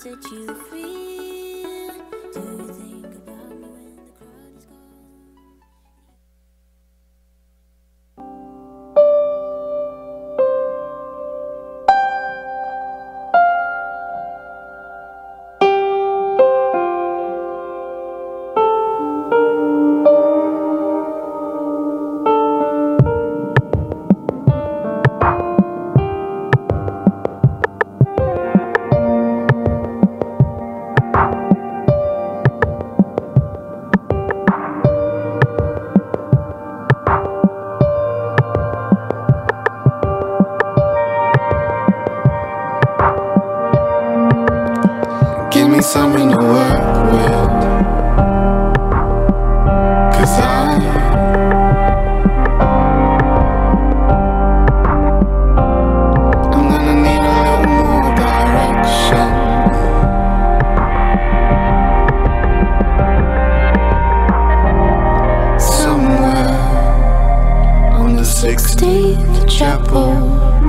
set you free. Me something to work with. Cause I. I'm gonna need a little more direction. Somewhere on the 16th chapel.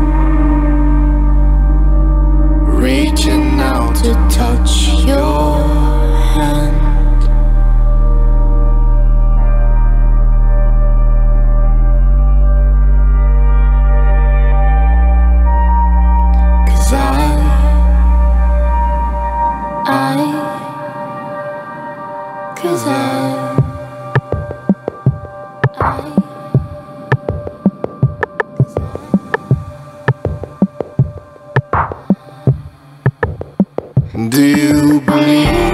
I, cause I, I. Do you believe